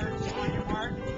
turns on your mark.